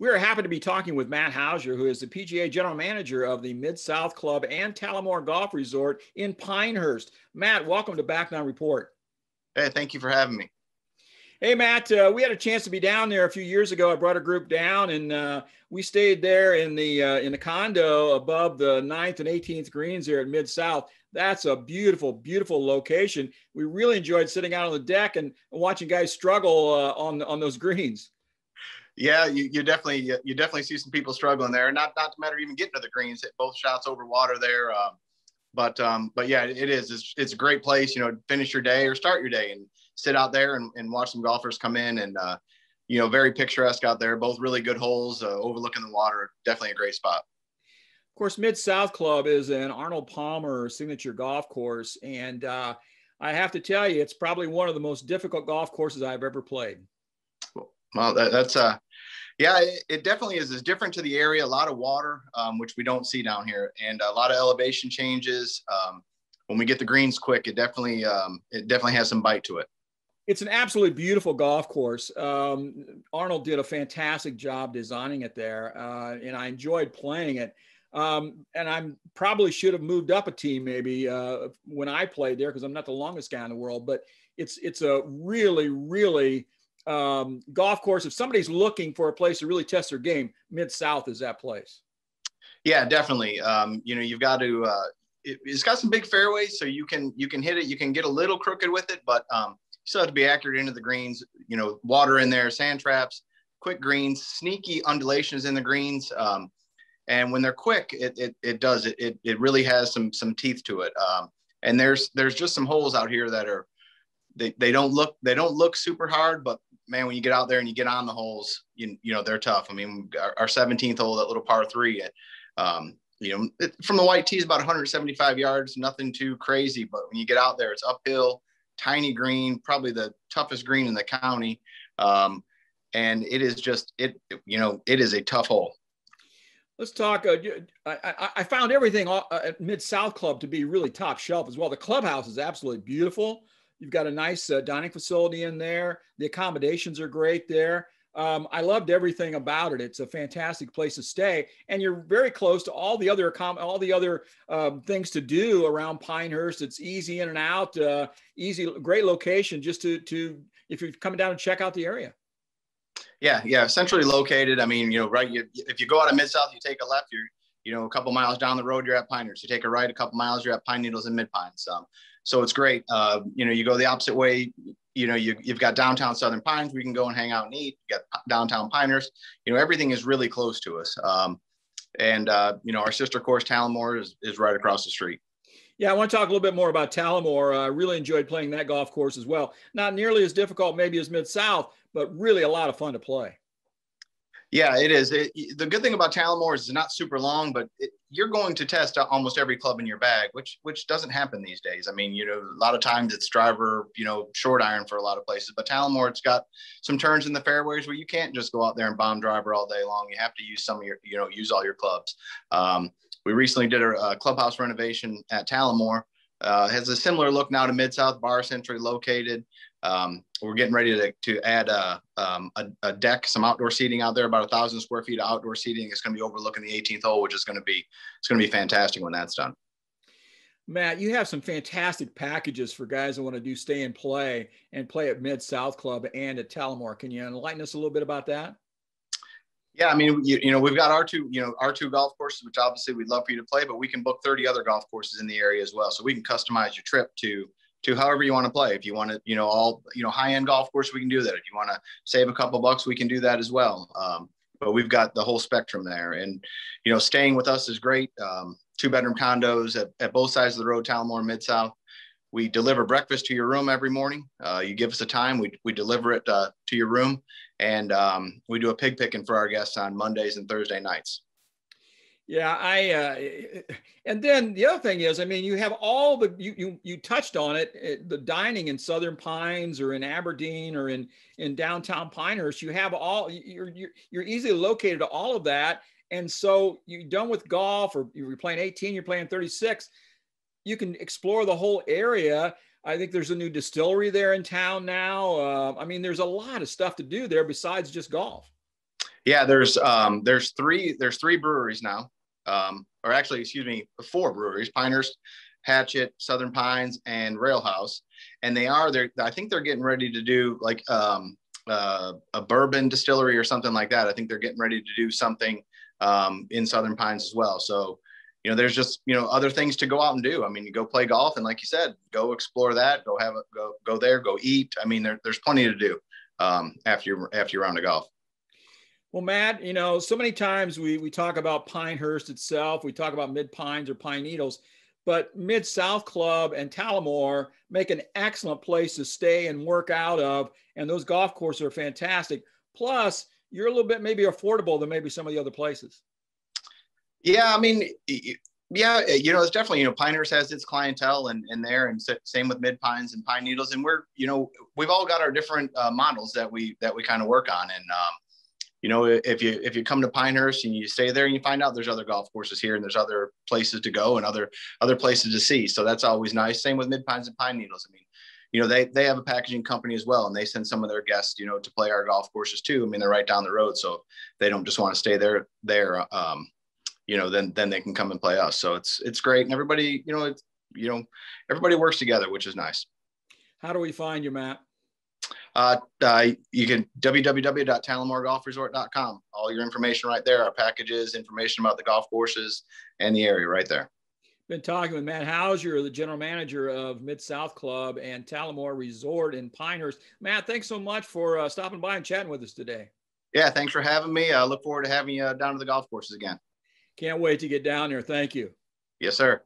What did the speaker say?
We are happy to be talking with Matt Hauser, who is the PGA General Manager of the Mid South Club and Talamore Golf Resort in Pinehurst. Matt, welcome to Back Nine Report. Hey, thank you for having me. Hey, Matt, uh, we had a chance to be down there a few years ago. I brought a group down, and uh, we stayed there in the uh, in the condo above the 9th and 18th greens there at Mid South. That's a beautiful, beautiful location. We really enjoyed sitting out on the deck and watching guys struggle uh, on on those greens yeah, you, you definitely you definitely see some people struggling there. Not not to matter even getting to the greens, hit both shots over water there. Um, but um, but yeah, it is. It's, it's a great place. You know, finish your day or start your day and sit out there and, and watch some golfers come in and uh, you know very picturesque out there. Both really good holes uh, overlooking the water. Definitely a great spot. Of course, Mid South Club is an Arnold Palmer signature golf course, and uh, I have to tell you, it's probably one of the most difficult golf courses I've ever played. Well, that, that's uh, yeah, it, it, definitely is. It's different to the area. A lot of water, um, which we don't see down here, and a lot of elevation changes. Um, when we get the greens quick, it definitely um, it definitely has some bite to it. It's an absolutely beautiful golf course. Um, Arnold did a fantastic job designing it there, uh, and I enjoyed playing it. Um, and I probably should have moved up a team maybe uh, when I played there because I'm not the longest guy in the world. But it's it's a really really um, golf course, if somebody's looking for a place to really test their game, Mid South is that place. Yeah, definitely. Um, you know, you've got to. Uh, it, has got some big fairways, so you can you can hit it. You can get a little crooked with it, but um, you still have to be accurate into the greens. You know, water in there, sand traps, quick greens, sneaky undulations in the greens. Um, and when they're quick, it it, it does it, it it really has some some teeth to it. Um, and there's there's just some holes out here that are they, they don't look they don't look super hard, but man, when you get out there and you get on the holes, you, you know, they're tough. I mean, our, our 17th hole, that little par three, um, you know, it, from the white tee is about 175 yards, nothing too crazy. But when you get out there, it's uphill, tiny green, probably the toughest green in the county. Um, and it is just, it, you know, it is a tough hole. Let's talk. Uh, I, I, found everything at Mid South Club to be really top shelf as well. The clubhouse is absolutely beautiful. You've got a nice uh, dining facility in there. The accommodations are great there. Um, I loved everything about it. It's a fantastic place to stay, and you're very close to all the other all the other um, things to do around Pinehurst. It's easy in and out, uh, easy, great location just to to if you're coming down and check out the area. Yeah, yeah, centrally located. I mean, you know, right. You, if you go out of Mid South, you take a left. You're you know a couple miles down the road, you're at Pinehurst. You take a right, a couple miles, you're at Pine Needles and Mid Pines. Um, so it's great. Uh, you know, you go the opposite way. You know, you, you've got downtown Southern Pines. We can go and hang out and eat. You got downtown Pinehurst. You know, everything is really close to us. Um, and uh, you know, our sister course Talamore is, is right across the street. Yeah, I want to talk a little bit more about Talamore. I really enjoyed playing that golf course as well. Not nearly as difficult maybe as Mid South, but really a lot of fun to play. Yeah, it is. It, the good thing about Talamore is it's not super long, but it, you're going to test almost every club in your bag, which which doesn't happen these days. I mean, you know, a lot of times it's driver, you know, short iron for a lot of places, but Talamore, it's got some turns in the fairways where you can't just go out there and bomb driver all day long. You have to use some of your, you know, use all your clubs. Um, we recently did a, a, clubhouse renovation at Talamore. Uh, has a similar look now to Mid South Bar Century located. Um, we're getting ready to, to add a, um, a, a, deck, some outdoor seating out there, about a thousand square feet of outdoor seating. It's going to be overlooking the 18th hole, which is going to be it's going to be fantastic when that's done. Matt, you have some fantastic packages for guys that want to do stay and play and play at Mid South Club and at Talamore. Can you enlighten us a little bit about that? Yeah, I mean, you, you know, we've got our two, you know, our two golf courses, which obviously we'd love for you to play, but we can book 30 other golf courses in the area as well. So we can customize your trip to to however you want to play. If you want to, you know, all, you know, high end golf course, we can do that. If you want to save a couple bucks, we can do that as well. Um, but we've got the whole spectrum there. And, you know, staying with us is great. Um, two bedroom condos at, at both sides of the road, Talamore, Mid South. We deliver breakfast to your room every morning. Uh, you give us a time, we, we deliver it uh, to your room. And um, we do a pig picking for our guests on Mondays and Thursday nights. Yeah, I uh, and then the other thing is, I mean, you have all the you you you touched on it, eh, the dining in Southern Pines or in Aberdeen or in in downtown Pinehurst. You have all you're you're, you're easily located to all of that, and so you're done with golf or you're playing 18, you're playing 36. You can explore the whole area. I think there's a new distillery there in town now. Uh, I mean, there's a lot of stuff to do there besides just golf. Yeah, there's um, there's three there's three breweries now, um, or actually, excuse me, four breweries: Pinehurst, Hatchet, Southern Pines, and Railhouse. And they are there. I think they're getting ready to do like um, uh, a bourbon distillery or something like that. I think they're getting ready to do something um, in Southern Pines as well. So, you know, there's just you know other things to go out and do. I mean, you go play golf, and like you said, go explore that. Go have a go go there. Go eat. I mean, there, there's plenty to do um, after you after you round of golf. Well, Matt, you know, so many times we we talk about Pinehurst itself, we talk about Mid Pines or Pine Needles, but Mid South Club and Talamore make an excellent place to stay and work out of, and those golf courses are fantastic. Plus, you're a little bit maybe affordable than maybe some of the other places. Yeah, I mean, yeah, you know, it's definitely you know Pinehurst has its clientele and and there, and same with Mid Pines and Pine Needles, and we're you know we've all got our different uh, models that we that we kind of work on, and um, you know, if you if you come to Pinehurst and you stay there and you find out there's other golf courses here and there's other places to go and other other places to see. So that's always nice. Same with Mid Pines and Pine Needles. I mean, you know, they they have a packaging company as well, and they send some of their guests, you know, to play our golf courses too. I mean, they're right down the road, so they don't just want to stay there there. Um, you know, then then they can come and play us. So it's it's great, and everybody, you know, it's you know, everybody works together, which is nice. How do we find you, Matt? uh, uh, you can www.talamoregolfresort.com. All your information right there, our packages, information about the golf courses and the area right there. Been talking with Matt Hauser, the general manager of Mid South Club and Talamore Resort in Pinehurst. Matt, thanks so much for uh, stopping by and chatting with us today. Yeah, thanks for having me. I look forward to having you uh, down to the golf courses again. Can't wait to get down there. Thank you. Yes, sir.